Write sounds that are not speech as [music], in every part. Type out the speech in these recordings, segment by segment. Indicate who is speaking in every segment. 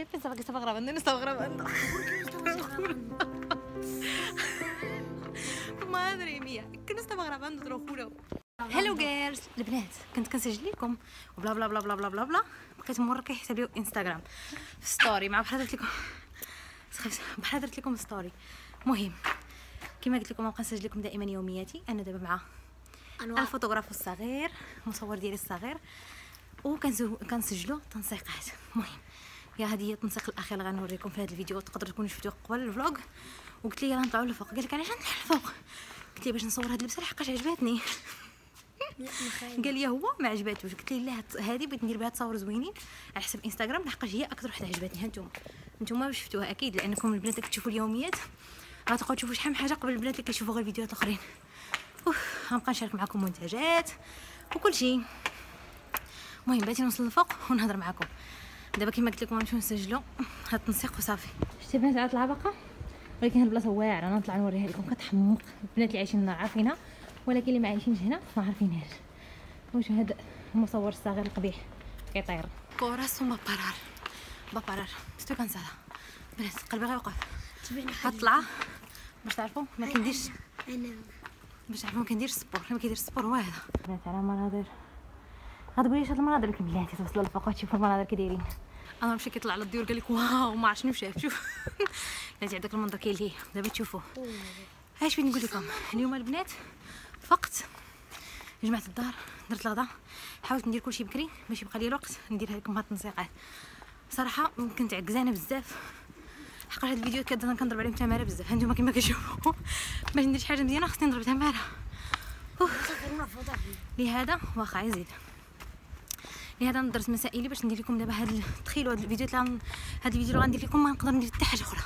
Speaker 1: ¿Qué pensaba que estaba grabando y no estaba grabando? Madre mía, que no estaba grabando, te lo juro. hello girls البنات كنت كنسجل لكم. وبلا بلا بلا بلا بلا بلا. بلا بقيت مورا كيحسب لي انستغرام في story مع بحال درت لكم. بحال درت لكم story المهم كما قلت لكم غنبقى نسجل لكم دائما يومياتي. أنا دابا مع الفوتوغراف الصغير المصور ديالي الصغير. وكنسجلوا تنسيقات. المهم يا هذه هي التنسيق الأخير غنوريكم في هذا الفيديو. تقدروا تكونوا شفتوه قبل الفلوق وقلت لي يلا نطلعوا للفوق. قال لك علاش نطلع للفوق قلت لي باش نصور هاد اللبسه لحقاش عجباتني. [laughs] قال لي هو ما عجباتوش. قلت لي لا هذه بغيت ندير بها تصاور زوينين على حسب إنستغرام. لحقاش هي أكثر وحدة عجبتني ها نتوما. نتوما شفتوها؟ أكيد لأنكم البنات اللي كتشوفوا اليوميات غتبقاو تشوفوا شحال من حاجة قبل البنات اللي كيشوفوا غير الفيديوهات الاخرين أوف غنبقى نشارك معكم منتجات وكل شيء المهم بغيتي نوصل للفوق ونهضر معكم. دابا كما قلت لكم غنمشيو نسجلوا هاد التنسيق وصافي. شتي بنات عاد العبقة. ولكن هاد البلاصة واعرة أنا نطلع نوريها لكم. كتحمق. البنات اللي عايشين هنا عارفينها ولكن اللي ما عايشينش هنا ما عارفينهاش. واش هذا المصور الصغير القبيح؟ كيطير. كوراس وما بارار. بابارار ستو كنسالا بنات قلبي غيوقف. غطلع باش تعرفوا ما كنديرش.
Speaker 2: أنا.
Speaker 1: باش تعرفوا ما كنديرش ال sport ما كيدير ال sport هو هذا بنات على مناظر غتقولي هاد المناظر بلاتي توصلوا للفوق وتشوفوا المناظر كي دايرين. أنا مشي كيطلع على الديور قال لك wow ما شنو شاف شوف. [laughs] بناتي هذاك المنظر كاين ليه دابا تشوفوه اش بغيت نقول لكم؟ اليوم البنات فقت جمعت الدار درت الغدا حاولت ندير كلشي بكري باش يبقى لي الوقت ندير لكم هاد التنسيقات صراحة كنت عكزانه بزاف. حق هاد الفيديو كنضرب كنضرب عليهم تمارة بزاف. هانتوما كما كتشوفوا [laughs] باش ندير شي حاجة مزيانة خصني نضرب تمارة. لهذا واخا يزيد. لهذا درت مسائلي باش ندير لكم دابا هاد تخيلوا هاد الفيديو هاد الفيديو غندير لكم ما نقدر ندير حتى حاجة أخرى.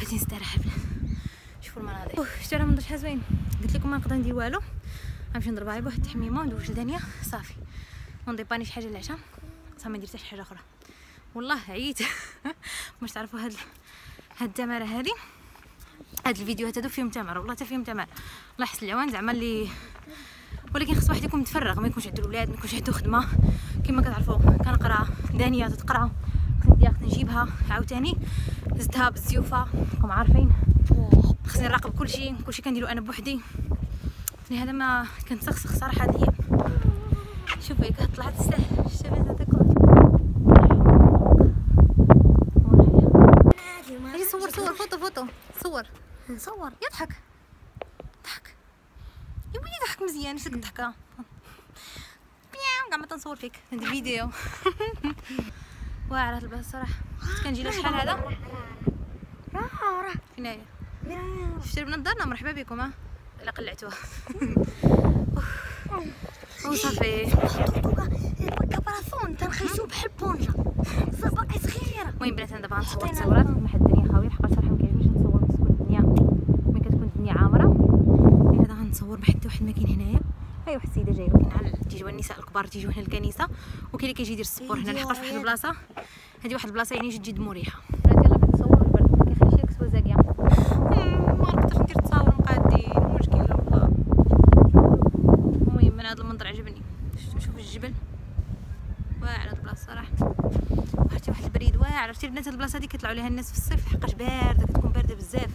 Speaker 1: غادي نستريح شوفوا المناظر. شفتوا راه منظر شحال زوين. قلت لكم ما نقدر ندير والو. غنمشي نضرب غير واحد التحميمة وندوش الدنيا. صافي. ونديباني شي حاجة للعشاء صافي ما ندير حتى حاجة أخرى. والله عييت. [laughs] باش تعرفوا هاد هاد التماره هادي. هاد الفيديوهات هادو فيهم تماره والله حتى فيهم تماره الله يحسن العوان. زعما اللي ولكن خص واحد يكون متفرغ ما يكونش عنده الاولاد ما يكونش عنده خدمة. كما كتعرفوا كنقرا دانية تتقرا خصني نجيبها عاوتاني. زدتها بالزيوفة راكم عارفين. خصني نراقب كلشي كلشي كنديرو أنا بوحدي. لهذا ما كنتسخسخ صراحة الأيام شوفي هيك طلعت السهل الشباب هذا كله؟ أجي صور صور فوتو فوتو. صور.
Speaker 2: نصور
Speaker 1: يضحك. ضحك يبغي يضحك مزيان ديك الضحكه بيان كاع ما تنصور فيك ندير فيديو واعره البلاصه صراحة كنت كنجي لها شحال هذا
Speaker 2: راه راه
Speaker 1: هنايا شفتي البنات دارنا مرحبا بكم ها الا قلعتوها وصافي
Speaker 2: كبراسون تنخيسو بحال بونجا باقي صغيره
Speaker 1: المهم بنات أنا دابا غنصور تصويرات ما حد الدنيا خاويه حقا صراحة ما كيعجبنيش نصور بس تكون الدنيا ملي كتكون الدنيا عامره غنصور بحال واحد ما كاين هنايا. هاي واحد السيدة جاية. على تيجيو النساء الكبار تيجيو هنا للكنيسه وكاين اللي كيجي يدير ال sport هنا لحقاش واحد البلاصة. هذه واحد البلاصة يعني جد جد مريحة. البرد ما كيخليش لك سوا زاكية؟ ما نقدرش ندير تصاور مشكله والله المهم أنا هذا المنظر عجبني. شوفوا الجبل. واعره البلاصة صراحة واحد البريد واعر. عرفتي البنات هاد البلاصة هادي كيطلعوا ليها الناس في الصيف؟ حقاش باردة كتكون باردة بزاف.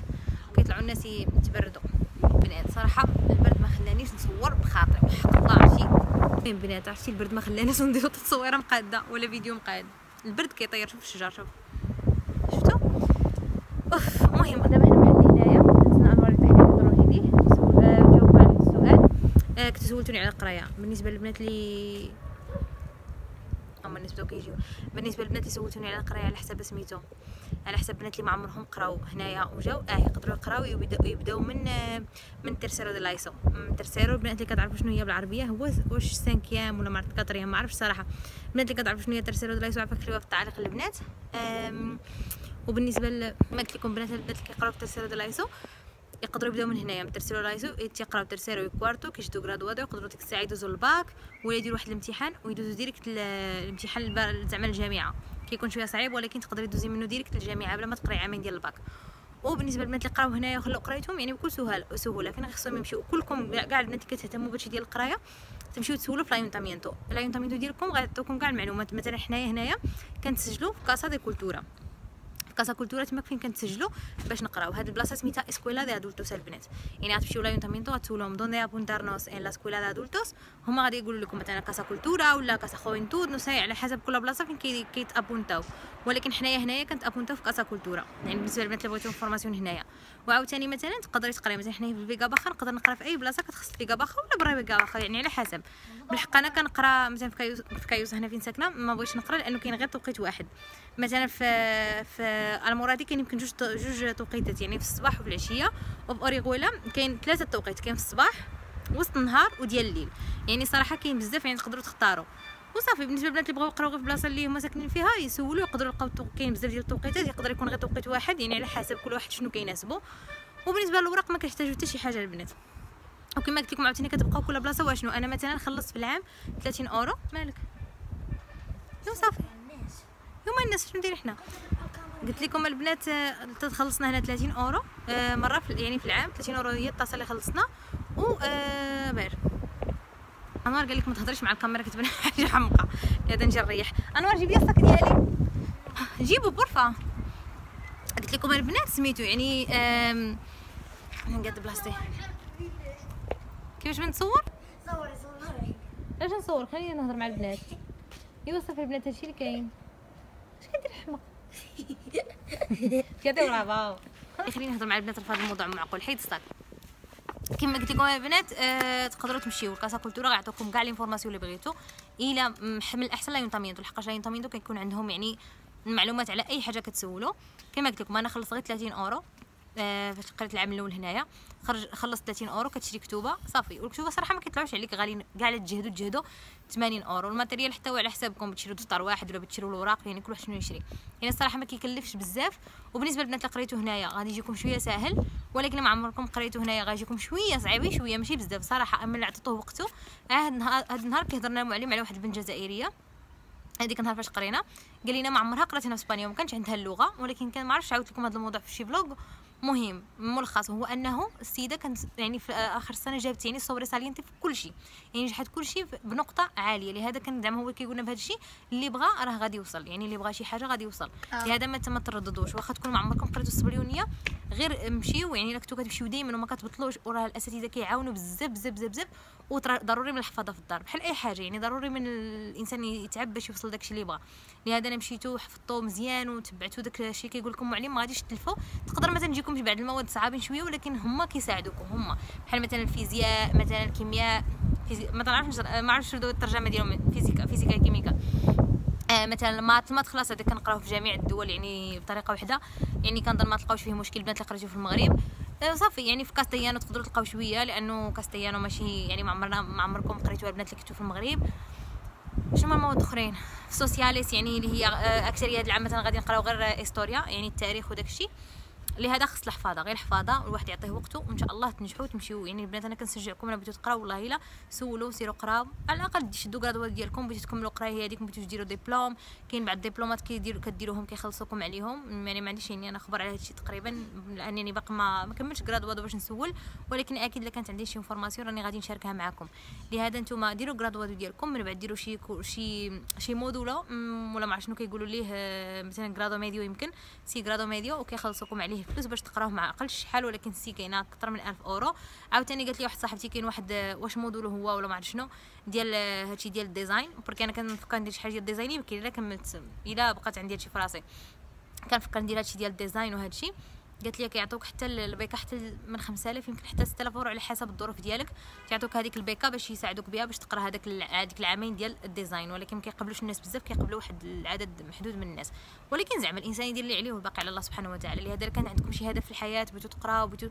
Speaker 1: كيطلعوا الناس يتبردوا. بنات صراحة ما خلانيش نصور بخاطري وحق الله عرفتي. المهم بنات عرفتي البرد ما خلانيش نديرو تصويرة مقادة ولا فيديو مقاد البرد كيطير شوف الشجر شوف. شفتوا؟ أوف المهم دابا هنا محل هنايا نتسنى أنوار التحيه يهضروا آه، جاوبوا على السؤال كنتو سولتوني على القراية. بالنسبة للبنات اللي هما الناس بداو كيجيو. بالنسبة للبنات اللي سولتوني على القراية على حسب سميتو على حسب البنات اللي ما عمرهم قراو. هنايا وجاو آه يقدروا يقراو يبداو من آه، من tercero de la ESO. من tercero البنات اللي كتعرفوا شنو هي بالعربية هو واش cinquième ولا مارت quatrième ما عرفتش صراحة. البنات اللي كتعرفوا شنو هي tercero de la ESO عارفه كتبوها في التعليق البنات وبالنسبة ل ما قلت لكم بنات البنات اللي كيقراو في tercero de la ESO. يقدروا يبداو من هنايا tercero la ESO تيقراو tercero و cuarto كيشدو graduado يقدروا ديك الساعة يدوزو الباك ولا يديروا واحد الامتحان ويدوزو direct ال- الامتحان زعما الجامعة كيكون شوية صعيب ولكن تقدري دوزي منه direct للجامعة بلا ما تقراي عامين ديال الباك. وبالنسبة للبنات اللي قراو هنايا وخلاو قرايتهم يعني بكل سهولة سهولة فين خصهم يمشيو. كلكم كاع البنات اللي كتهتموا بهادشي ديال القراية تمشيو تسولوا في ل ayuntamiento ل ayuntamiento ديالكم غيعطيوكم كاع المعلومات. مثلا حنايا هنايا كنتسجلوا في casa de cultura. casa cultura تما فين كنتسجلوا باش نقراو. هاد البلاصة سميتها escuela de adultos البنات يعني غتمشيو ل ayuntamiento غتسولوهم dónde apuntarnos en la escuela de adultos هما غادي يقولوا لكم مثلا casa cultura ولا كاسا juventud no sé على حسب كل بلاصة فين كي- كيتأبونتاو. ولكن حنايا هنايا كنتأبونتاو في casa cultura يعني بالنسبة للبنات اللي بغيتو formation هنايا. وعاوتاني مثلا تقدري تقراي مثلا حنايا في الفيغا باخا نقدر نقرا في أي بلاصة كتخص الفيغا باخا ولا برا فيغا باخا يعني على حسب. بالحق أنا كنقرا مثلا في كايوس في كايوس هنا فين ساكنة ما بغيتش نقرا لأنه كاين غير توقيت واحد. مثلا في في المورادي كاين يمكن جوج جوج توقيتات يعني في الصباح وفي العشية. وفي اوريغويلا كاين ثلاثة توقيت كاين في الصباح وسط النهار وديال الليل. يعني صراحة كاين بزاف يعني تقدروا تختاروا. وصافي بالنسبة للبنات اللي بغاو يقراو غير في البلاصه اللي هما ساكنين فيها يسولوا يقدروا يلقاو كاين بزاف ديال التوقيتات يقدر يكون غير توقيت واحد يعني على حسب كل واحد شنو كيناسبو. وبالنسبة للوراق ما كيحتاجوا حتى شي حاجة البنات وكما قلت لكم عاوتاني كتبقاو كل بلاصة واشنو؟ أنا مثلا خلصت في العام 30 أورو. مالك؟ يو صافي. هما الناس شنو ندير حنا؟ قلت لكم البنات آه، خلصنا هنا 30 أورو آه، مرة في يعني في العام 30 أورو هي ال tasa اللي خلصنا. و آه، بير. أنوار قال لك ما تهضريش مع الكاميرا كتبان [laughs] حاجة حمقى. هذا نجي نريح أنوار جيبي ال sac ديالي جيبو por fa. قلت لكم البنات سميتو يعني نقاد بلاصتي. كيفاش بنتصور
Speaker 2: صوري صوري
Speaker 1: اش نصور؟ خليني نهضر مع البنات. ايوا صافي البنات هادشي اللي كاين. اش كدير الحمق كدير برافو خليني نهضر مع البنات في هذا الموضوع معقول. حيد ال sac. كما قلت لكم البنات آه تقدروا تمشيو ل casa cultura غيعطوكم كاع les informations اللي بغيتو. إلى من الأحسن ل ayuntamiento لحقاش ل ayuntamiento كيكون عندهم يعني المعلومات على أي حاجة كتسولوا كما قلت لكم أنا خلصت غير 30 أورو. فاش قريت العام الأول هنايا خرج خلصت 30 أورو كتشري كتوبة صافي. والكتوبة صراحة ما كيطلعوش عليك غاليين كاع لا تجهدوا تجهدوا 80 أورو. ال material حتى هو على حسابكم بتشريو دفتر واحد ولا بتشريو الوراق يعني كل واحد شنو يشري. يعني الصراحه ما كيكلفش بزاف. وبالنسبة للبنات اللي قريتو هنايا غادي يجيكم شوية ساهل. ولكن ما عمركم قريتو هنايا غادي يجيكم شوية صعيبة شوية ماشي بزاف. صراحة أما اللي عطيتوه وقته هاد النهار هاد النهار كيهضرنا المعلم على واحد البنت جزائرية. هذيك النهار فاش قرينا قال لنا ما عمرها قرات هنا في إسبانيا وما كانش عندها اللغة. ولكن كان ما عرفتش عاودت لكم هذا الموضوع في شي vlog. مهم ملخص. هو أنه السيدة كانت يعني في آخر السنة جابت يعني sobresaliente في كل شيء. يعني نجحت كل شيء بنقطة عالية. لهذا كان زعما هو كيقولنا بهذا الشيء اللي بغى راه غادي يوصل. يعني اللي بغى شي حاجة غادي يوصل.
Speaker 2: آه.
Speaker 1: لهذا ما ما ترددوش واخا تكونوا ما عمركم قريتوا السبليونية غير مشيو. يعني إلا كنتو كتمشيو دائما وما كتبطلوش وراه الأساتذة كيعاونوا بزاف بزاف بزاف بزاف وضروري من الحفاظة في الدار. بحال أي حاجة يعني ضروري من الإنسان يتعب باش يوصل داكشي اللي بغى. لهذا أنا مشيتو حفظتو مزيان وتبعتو داك الشيء كيقول لكم معلم ما غاديش تلفوا تقدر مثلا تجيكم بعض المواد صعابين شوية ولكن هما كيساعدوكم. هما بحال مثلا الفيزياء مثلا الكيمياء فيزي... ما تعرفش ما عرفتش الترجمة ديالهم física física química. آه مثلا ال maths ال maths خلاص هذا كنقراوه في جميع الدول يعني بطريقة واحدة يعني كنظن ما تلقاوش فيه مشكل البنات اللي قريتو في المغرب. آه صافي يعني في castellano تقدروا تلقاو شوية لأنه castellano ماشي يعني ما عمرنا ما عمركم قريتوها البنات اللي كنتو في المغرب. شنو المواد أخرين؟ في sociales يعني اللي هي آه، أكثرية هاد العام مثلا غادي نقراو غير historia يعني التاريخ وداك الشيء لهذا خص الحفاظة غير الحفاظة الواحد يعطيه وقته وإن شاء الله تنجحوا وتمشيو يعني البنات أنا كنشجعكم الا بغيتو تقراو والله إلا سولوا سيروا قراو على الأقل تشدوا graduado ديالكم بغيتو تكملوا قرايه هذيك بغيتو ديروا ديبلوم كاين بعض الدبلومات كيديروا كديروهم كيخلصوكم عليهم. يعني ما عنديش يعني أنا خبر على هادشي تقريبا لأنني باقي ما ما كملتش graduado باش نسول. ولكن أكيد إلا كانت عندي شي information راني غادي نشاركها معكم لهذا نتوما ديروا graduado ديالكم من بعد ديروا شي شي شي módulo ولا ما عرفت شنو كيقولوا ليه آه، مثلا grado medio يمكن. sí grado medio وكيخلصوكم عليه فلوس باش تقراوه مع أقل شحال ولكن sí كاينة أكثر من 1000 أورو. عاوتاني قالت لي واحد صاحبتي كاين واحد واش módulo هو ولا ما عرفت شنو ديال هادشي ديال ال design. برك أنا كنفكر ندير شي حاجة ديال ال design يمكن إلا كملت إلا بقات عندي هادشي في راسي. كنفكر ندير هادشي ديال ال design وهادشي. قالت لي كيعطوك حتى ال- ال beca حتى من 5000 يمكن حتى 6000 اورو على حسب الظروف ديالك. كيعطوك هذيك ال beca باش يساعدوك بها باش تقرا هذاك هذيك العامين ديال ال design. ولكن ما كيقبلوش الناس بزاف كيقبلوا واحد العدد محدود من الناس. ولكن زعما الإنسان يدير اللي عليه والباقي على الله سبحانه وتعالى. لهذا كان عندكم شي هدف في الحياة؟ بغيتو تقراو بغيتو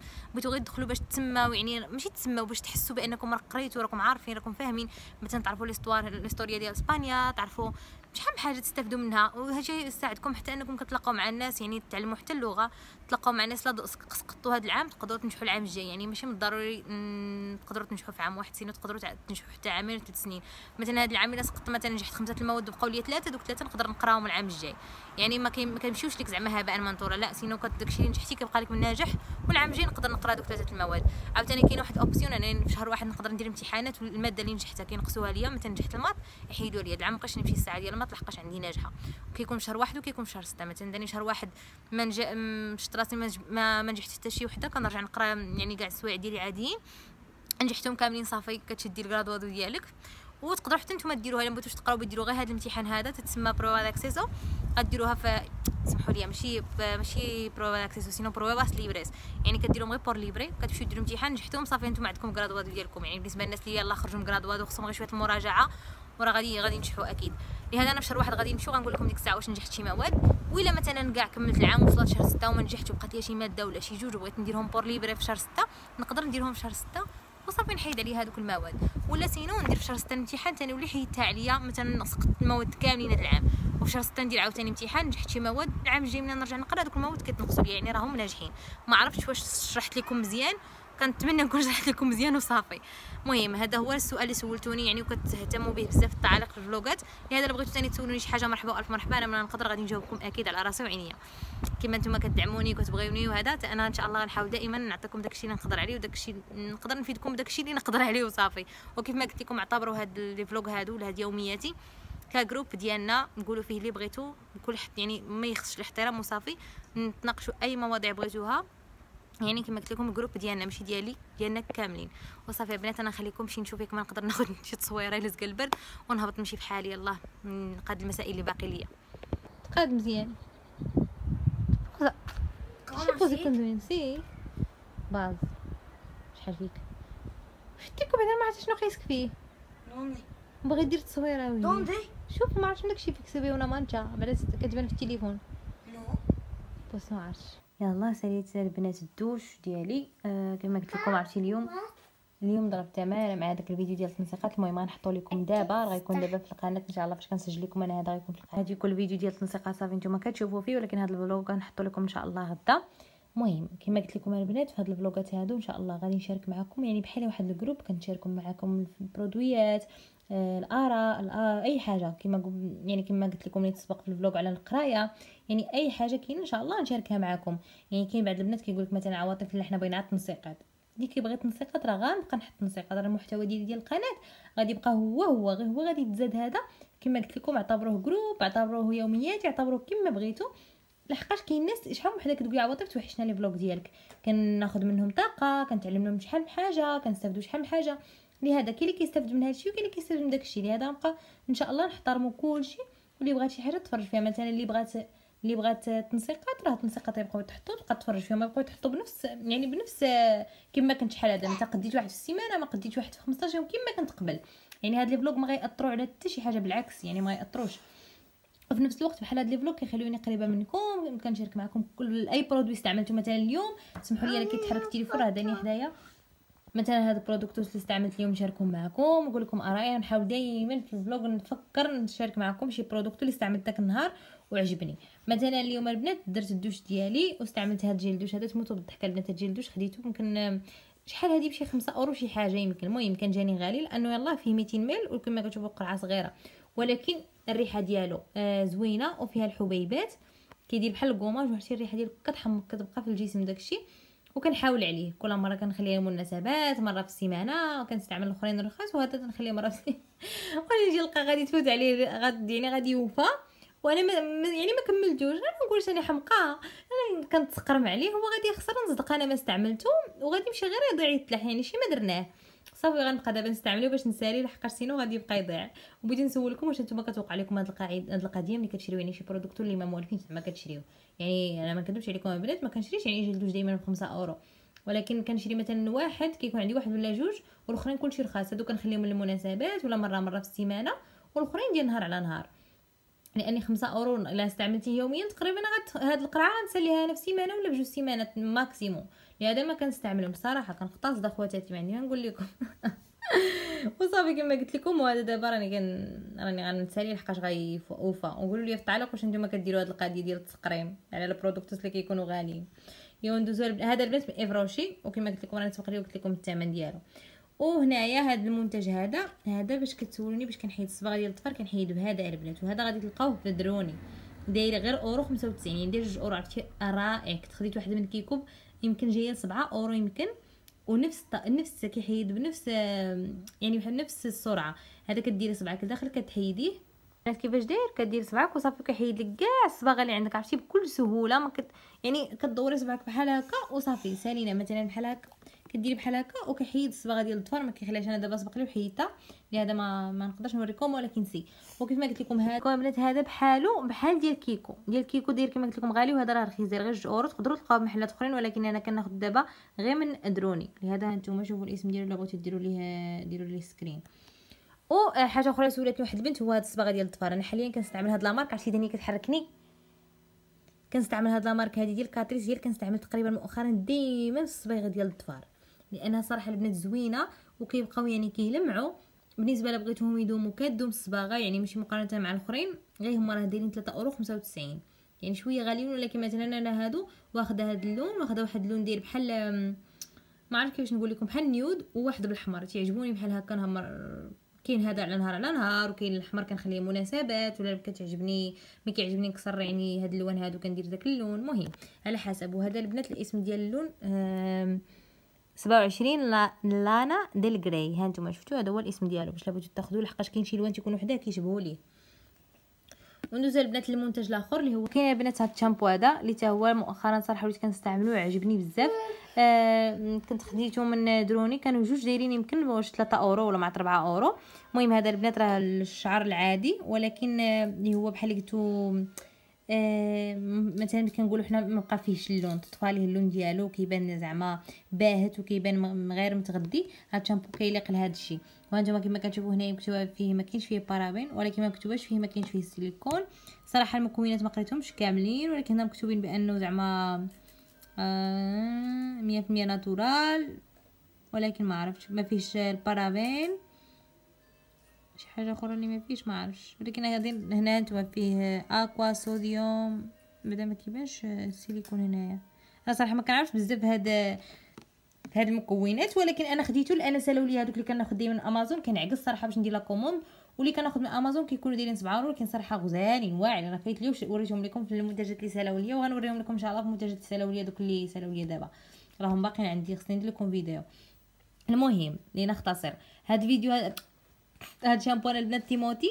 Speaker 1: غير تدخلوا باش تسماو يعني ماشي تسماو باش تحسوا بأنكم راكم قريتوا راكم عارفين راكم فاهمين. مثلا تعرفوا l'histoire ال historia ديال إسبانيا تعرفوا شحال حاجة تستافدوا منها. وهادشي يساعدكم حتى أنكم كتلاقاو مع الناس يعني تعلموا حتى اللغة. تلاقاو مع ناس سقطوا هذا العام تقدروا تنجحوا العام الجاي. يعني ماشي من الضروري تقدروا تنجحوا في عام واحد sinon تقدروا تنجحوا حتى عامين ثلاث سنين. مثلا هذا العام إلا سقطت مثلا نجحت خمسة المواد بقاو لي ثلاثة دوك ثلاثة نقدر نقراهم العام الجاي. يعني ما كنمشيوش لك زعما هباء منثورا لا sinon داكشي اللي نجحتي كيبقى لك من ناجح والعام الجاي نقدر نقرا دوك ثلاثة المواد. عاوتاني كاين واحد option انني في شهر واحد نقدر ندير امتحانات والمادة اللي نجحتها كينقصوها ليا مثلا نجحت ال maths يحيدوا لي العام مابقاش نمشي الساعة ديال ال maths لحقاش عندي ناجحة. وكيكون في شهر واحد وكيكون شهر ستة. مثلا داني شهر واحد ما نجا راسي ما ما, نجحت حتى شي وحدة. كنرجع نقرا يعني كاع السوايع ديالي عاديين نجحتهم كاملين صافي. كتشدي ال graduado ديالك. وتقدروا حتى نتوما ديروها. إلا بغيتوش تقراو ديروا غير هذا الامتحان هذا. تتسمى prueba de acceso غديروها في سمحوا لي ماشي ماشي prueba de acceso sino pruebas libres يعني كديروهم غير por libre كتمشيو ديروا امتحان نجحتوهم صافي. نتوما عندكم graduado ديالكم. يعني بالنسبة للناس اللي يلاه خرجوا من graduado خصهم غير شوية المراجعة. وراه غادي غادي ينجحوا أكيد. لهذا أنا في شهر واحد غادي نمشيو غنقول لكم ديك الساعة واش نجحت شي مواد ولا مثلا كاع كملت العام وصلت شهر ستة وما نجحتش وبقات لي شي مادة ولا شي جوج وبغيت نديرهم por libre في شهر ستة نقدر نديرهم في شهر ستة؟ وصافي نحيد عليه هذوك المواد. ولا sinon ندير في شهر ستة الامتحان ثاني ولي حيدتها عليا مثلا سقطت المواد كاملين هذا العام. وفي شهر ستة ندير عاوتاني امتحان نجحت شي مواد العام الجاي ملي نرجع نقرأ هذوك المواد كتنقصوا لي يعني راهم ناجحين. ما عرفتش واش شرحت لكم مزيان. كنتمنى نكون شرحت لكم مزيان وصافي. المهم هذا هو السؤال اللي سولتوني يعني وكتهتموا به بزاف التعاليق في الفلوغات. لهذا الا بغيتو ثاني تسولوني شي حاجة مرحبا وألف مرحبا أنا من نقدر غادي نجاوبكم أكيد على راسي وعينيا. كما نتوما كتدعموني وكتبغيوني وهذا تا أنا إن شاء الله غنحاول دائما نعطيكم داكشي اللي نقدر عليه وداكشي نقدر نفيدكم بداكشي اللي نقدر عليه وصافي. وكيف ما قلت لكم اعتبروا هاد les vlogs هادو ولا هاد يومياتي ك groupe ديالنا نقولوا فيه اللي بغيتو كل حد يعني ما يخصش الاحترام وصافي. نتناقشوا أي مواضيع بغيتوها. يعني كما قلت لكم الجروب ديالنا ماشي ديالي ديالنا كاملين. وصافي يا بنات أنا نخليكم شي نشوف ياك ما نقدر [laughs] ناخذ شي تصويرة يلزق البرد ونهبط نمشي في حالي. يلاه نقاد المسائل اللي باقي ليا. تقاد مزيان. شي بوزي كندوين سي باز. شحال فيك؟ شتيكو بعدا ما عرفتش شنو قيسك فيه. بغي دير تصويرة وي.
Speaker 2: دوندي؟
Speaker 1: شوف ما عرفتش داكشي فيك سيبي ولا مانشا بعدا كتبان في التليفون. no. ما عرفتش. يلا ساليت البنات الدوش ديالي. آه كما قلت لكم عرفتي اليوم؟ اليوم ضربت تمام مع داك الفيديو ديال التنسيقات. المهم غنحطو لكم دابا. راه غيكون دابا في القناة. إن شاء الله فاش كنسجل لكم أنا هذا غيكون في القناة. هادي كل الفيديو ديال التنسيقات صافي نتوما كتشوفوا فيه ولكن هذا ال vlog غنحطو لكم إن شاء الله غدا المهم كما قلت لكم البنات في هاد الفلوغات هادو إن شاء الله غادي نشارك معكم. يعني بحال واحد ال groupe كنشاركوا معكم البرودويات الآراء الآ- أي حاجة. كما يعني كما قلت لكم اللي تسبق في ال vlog على القراية يعني أي حاجة كاينة إن شاء الله نشاركها معكم يعني كاين بعض البنات كيقول لك مثلا عواطف اللي حنا بغينا على التنسيقات اللي كيبغي تنسيقات راه غنبقى نحط تنسيقات راه المحتوى ديالي ديال القناة غادي يبقى هو هو غير هو غادي يتزاد هذا. كما قلت لكم اعتبروه groupe اعتبروه يوميات اعتبروه كما بغيتو. لحقاش كاين ناس شحال من وحدة كتقول عواطف توحشنا les vlogs ديالك. كناخذ منهم طاقة كنتعلم منهم شحال من حاجة كنستافدوا شحال من حاجة. لهذا كاين اللي كيستافد من هادشي وكاين اللي كيستافد من داكشي لهذا نبقى إن شاء الله نحترموا كلشي واللي بغات شي حاجة تفرج فيها مثلا اللي بغات اللي بغات تنسيقات راه تنسيقات يبقاو يتحطوا تبقى تفرج فيهم يبقاو يتحطوا بنفس يعني بنفس كما كنت شحال هذا انت قديت واحد في السيمانة ما قديت واحد في 15 يوم كما كنت قبل. يعني هاد les vlogs ما غيأثروا على حتى شي حاجة بالعكس يعني ما غيأثروش. وفي نفس الوقت بحال هاد les vlogs كيخليوني قريبة منكم كنشارك معكم كل أي produit استعملته مثلا اليوم سمحوا لي كيتحرك التليفون راه داني حدايا. مثلا هاد ال productos اللي استعملت اليوم نشاركهم معكم ونقول لكم ارايا نحاول دائما في ال vlog نفكر نشارك معكم شي producto اللي استعملت داك النهار وعجبني. مثلا اليوم البنات درت الدوش ديالي واستعملت هاد gel douche هذا تموتوا بالضحك البنات هاد gel douche خديته يمكن شحال هادي بشي خمسة أورو شي حاجة يمكن المهم كان جاني غالي لأنه يلاه فيه 200 ميل وكما كتشوفوا قرعة صغيرة. ولكن الريحة ديالو آه زوينة وفيها الحبيبات كيدير بحال ال gommage وعرفتي الريحة ديالو كتحمق كتبقى في الجسم داكشي. وكنحاول عليه. كل مرة كنخليها مناسبات مرة في السيمانة وكنستعمل الأخرين رخاص وهذا تنخليه مرة في وأنا نجي نلقى غادي تفوت عليه غادي يعني غادي يوفى. وأنا ما يعني ما كملتوش. أنا نقول أنا حمقى. أنا كنتسقرم عليه هو غادي يخسر. نصدق أنا ما استعملته وغادي يمشي غير يضيع يتلاح يعني شي ما درناه. صافي غنبقى دابا نستعملو باش نسالي لحقاش sinon غادي يبقى يضيع. وبغيت نسولكم واش نتوما كتوقع لكم هاد القاعده هاد القضية ملي كتشريو يعني شي producto اللي ما موالفين زعما كتشريو. يعني أنا ما كنذبش عليكم البنات ما كنشريش يعني gel douche دائما ب 5 أورو. ولكن كنشري مثلا واحد كيكون عندي واحد ولا جوج والأخرين كلشي رخاص. هادو كنخليهم للمناسبات ولا مرة مرة في السيمانة والأخرين ديال نهار على نهار. لاني خمسة أورو إلا استعملتيه يوميا تقريبا غت... هاد القرعة غنساليها أنا في سيمانه ولا بجوج سيمانات maximum. لهذا ما كنستعملهم بصراحة كنقتصد اخواتاتي ما عندي نقول لكم. [laughs] وصافي كما قلت لكم وهذا دابا راني كن راني غنسالي لحقاش غيوفى. وقولوا لي في التعليق واش نتوما كديروا هاد القضية ديال التسقريم على ال productos اللي كيكونوا غاليين. يا ندوزو هذا البنات من Yves Rocher وكما قلت لكم راني لي وقلت لكم الثمن ديالو. وهنايا هذا المنتج هذا هذا باش كتسولوني باش كنحيد الصباغه ديال الظفر كنحيد بهذا البنات وهذا غادي تلقاوه في Druni دايره غير أورو 95 يعني داير جوج أورو عرفتي؟ رائع. كنت خديت واحدة من ال Kiko ب يمكن جاية 7 أورو يمكن ونفس نفس كيحيد بنفس يعني بحال نفس السرعة. هذا كديري صبعك لداخل كتحيديه. عرفت كيفاش داير؟ كدير صبعك وصافي كيحيد لك كاع الصباغه اللي عندك عرفتي؟ بكل سهولة ما كت يعني كدوري صبعك بحال هكا وصافي. سالينا مثلا بحال هكا. كديري بحال هكا وكيحيد الصباغة ديال الظفر ما كيخليهاش أنا دابا سبق لي وحيدتها لهذا ما ما نقدرش نوريكم ولكن sí. وكيف ما قلت لكم هذا البنات هذا بحالو بحال ديال Kiko. ديال Kiko داير كما قلت لكم غالي وهذا راه رخيص غير 2 أورو تقدروا تلقاوه محلات أخرين ولكن أنا كناخذ دابا غير من Druni. لهذا هانتوما شوفوا الاسم ديالو الا بغيتو ديروا ليه ديروا ليه screen وحاجه أخرى سولتني واحد البنت هو هاد الصباغة ديال الظفر. أنا حاليا كنستعمل هاد la marque عرفتي دنيا كتحركني؟ كنستعمل هاد la marque هادي ديال Catrice هي اللي كنستعمل تقريبا مؤخرا ديما الصبايغ ديال الظفار لأنها صراحة البنات زوينة وكيبقاو يعني كيلمعوا. بالنسبة إلا بغيتوهم يدوموا كدوم الصباغه يعني ماشي مقارنة مع الأخرين غير هما راه دايرين 3 اورو 95 يعني شوية غاليين ولكن مثلا أنا هادو واخدة هاد اللون واخدة واحد اللون داير بحال ما عرفت كيفاش نقول لكم بحال nude وواحد بالاحمر تيعجبوني بحال هكا نهار كاين هذا على نهار على نهار وكاين الاحمر كنخليه مناسبات ولا كتعجبني ما كيعجبني نكسر يعني هاد اللون هادو كندير داك اللون. المهم على حسب. وهذا البنات الاسم ديال اللون 27 لا لانا ديل غراي ها نتوما شفتوا هذا هو الاسم ديالو. باش لابد تاخذوه لحقاش كاين شي لوان تيكونوا حداه كيشبهوا ليه. وندوز البنات للمنتج الآخر اللي هو كاين البنات هاد الشامبو هذا اللي تا هو مؤخرا صراحة وليت كنستعملو عجبني بزاف. آه كنت خديته من Druni. كانوا جوج دايرين يمكن واش 3 أورو ولا مع 4 أورو. المهم هذا البنات راه الشعر العادي ولكن آه، اللي هو بحال قلتو آه، مثلا كنقولوا حنا ما بقى فيهش اللون. تطفى ليه اللون ديالو كيبان زعما باهت وكيبان غير متغدي. هاد الشامبو كيليق لهذا الشيء وهانتوما كما كتشوفوا هنايا مكتوبة فيه ما كاينش فيه parabène ولكن ما مكتوباش فيه ما كاينش فيه السيليكون صراحة المكونات ما قريتهمش كاملين ولكن هنا مكتوبين بأنه زعما آه، مية في المية natural ولكن ما عرفتش. ما فيش ال parabène. شي حاجة أخرى اللي ما فيش ما عرفتش ولكن هذه هنا نتوما فيه aqua sodium بدا ما كيبانش السيليكون هنايا أنا صراحة ما كنعرفش بزاف هاد هاد المكونات ولكن أنا خديته لأن سالوا لي هذوك اللي كناخذ من آمازون كنعكس صراحة باش ندير la commande واللي كناخذ من امازون كيكونوا دايرين 7 اورو ولكن صراحة غزالين واعرين راه كايت لي وريتهم لكم في المنتجات اللي سالاو ليا وغنوريهم لكم ان شاء الله في المنتجات اللي سالاو ليا دوك اللي سالاو ليا دابا راهم باقيين عندي خصني ندير لكم فيديو المهم لنختصر هاد الفيديو هاد هاد شامبو أنا البنات Timotei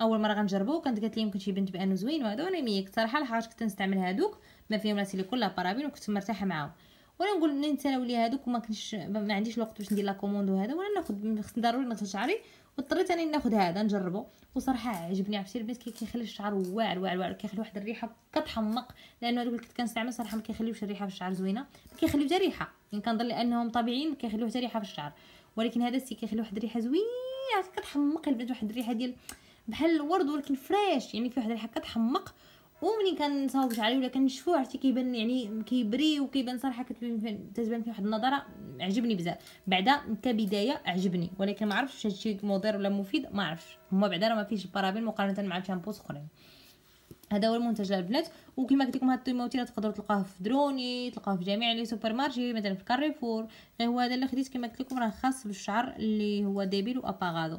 Speaker 1: أول مرة غنجربو. كانت قالت لي يمكن شي بنت بأنه زوين وهذا وأنا ميك صراحة لحقاش كنت نستعمل هادوك. ما فيهم لا سيليكون لا parabène وكنت مرتاحة معاهم. وأنا نقول منين تسالاو لي هادوك وما كنتش ما عنديش الوقت باش ندير la commande وهذا وأنا ناخذ ضروري نغسل شعري واضطريت انني ناخذ هذا نجربه وصراحة عجبني عرفتي؟ البنات كي كيخلي الشعر واعر واعر واعر كيخلي واحد الريحة كتحمق. لأنه هذوك اللي كنت كنستعمل صراحة ما كيخليوش الريحة في الشعر زوينة ما كيخليو حتى ريحة. يعني كنظن لأنهم طبيعيين كيخليو حتى ريحة في الشعر. ولكن هذا sí كيخلي واحد الريحة زوينة. عرفتي كتحمق البنات واحد الريحة ديال بحال الورد ولكن fresh يعني في واحد الريحة كتحمق. وملي كنصاوب شعري ولا كنشفو عرفتي كيبان يعني كي brille وكيبان صراحة كتبان تتبان فيه واحد النضاره عجبني بزاف. بعدا كبداية عجبني ولكن ما عرفتش هادشي مضر ولا مفيد ما عرفتش. هما بعدا راه ما فيهش ال parabène مقارنة مع ال shampoos أخرين. هذا هو المنتج البنات وكما قلت لكم هاد ال Timotei تقدروا تلقاوه في Druni تلقاوه في جميع les supermarchés مثلا في كاريفور. هو هذا اللي خديت كما قلت لكم راه خاص بالشعر اللي هو débil و apagado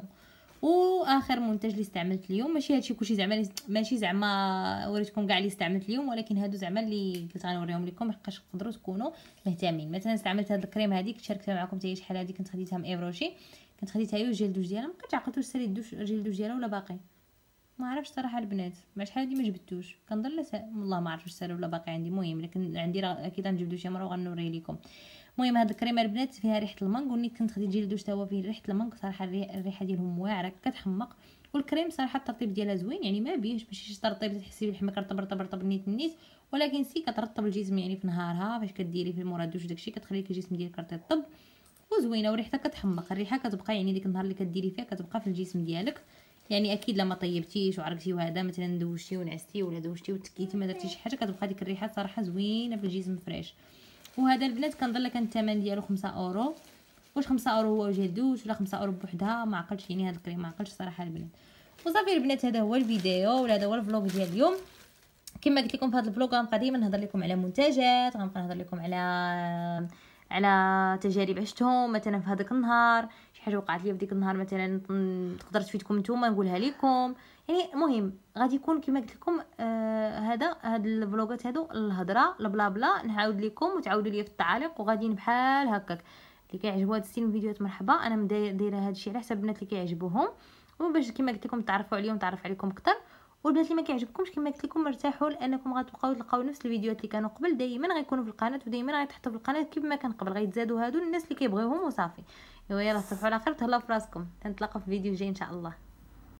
Speaker 1: وآخر منتج اللي استعملت اليوم ماشي هادشي كلشي زعما ماشي زعما وريتكم كاع اللي استعملت اليوم ولكن هادو زعما اللي قلت غنوريهم لكم حقاش تقدروا تكونوا مهتمين. مثلا استعملت هاد الكريم هذيك شاركتها معكم حتى شحال هذه كنت خديتها من Yves Rocher كنت خديتها هي دوش ديالها ما كنتش عقلت واش ساليت دوش gel douche ديالها ولا باقي. ما عرفتش صراحة البنات مع شحال هادي ما جبدتوش كنظن لا. والله ما عرفتش سالو ولا باقي عندي. المهم لكن عندي راه أكيد غنجبدو شي مرة وغنوريه لكم المهم هاد الكريمه البنات فيها ريحة ال mangue ونيت كنت خديت gel douche فيه ريحة ال mangue صراحة الري- الريحة ديالهم واعرة كتحمق. والكريم صراحة الترطيب ديالها زوين يعني ما بيهش. ماشي شي ترطيب تحسي بالحمى كرطب رطب رطب نيت نيت. ولكن sí كترطب الجسم يعني في نهارها فاش كديري في المورا دوش داكشي كتخلي لك الجسم ديالك يرطب وزوينة وريحتها كتحمق. الريحة كتبقى يعني ديك النهار اللي كديري فيها كتبقى في الجسم ديالك. يعني أكيد لما طيبتيش وعرقتي وهذا مثلا دوشتي ونعستي ولا دوشتي وتكيتي ما درتيش شي حاجة كتبقى ديك الريحة صراحة زوينة في الجسم fresh. وهذا البنات كنظن كان الثمن ديالو خمسة أورو. واش خمسة أورو هو جيل دوش ولا خمسة أورو بوحدها؟ ما عقلتش يعني هذا الكريم ما عقلتش صراحة البنات. وصافي البنات هذا هو الفيديو ولا هذا هو الفلوق ديال اليوم. كما قلت لكم في هذا الفلوق غنبقى ديما نهضر لكم على منتجات غنبقى نهضر لكم على على تجارب عشتهم مثلا في هذاك النهار. حاجة وقعت لي في ديك النهار مثلا تقدر تفيدكم نتوما نقولها لكم يعني مهم غادي يكون كما قلت لكم آه هذا هاد الفلوغات هادو الهضرة البلا بلا نعاود لكم وتعاودوا لي في التعاليق وغاديين بحال هكاك. اللي كيعجبو هاد الستيل من الفيديوهات مرحبا أنا دايرة هاد الشيء على حساب البنات اللي كيعجبوهم. وباش كما قلت لكم تعرفوا عليهم تعرف عليكم أكثر والبنات اللي ما كيعجبكمش كما قلت لكم ارتاحوا لأنكم غتبقاو تلقاو نفس الفيديوهات اللي كانوا قبل. دائما غيكونوا في القناة ودائما غيتحطوا في القناة كيف كان قبل. غيتزادوا هادو الناس اللي كيبغيوهم وصافي. ايوا يلا تصبحوا على خير تهلاو في راسكم. نتلاقاو في الفيديو الجاي إن شاء الله.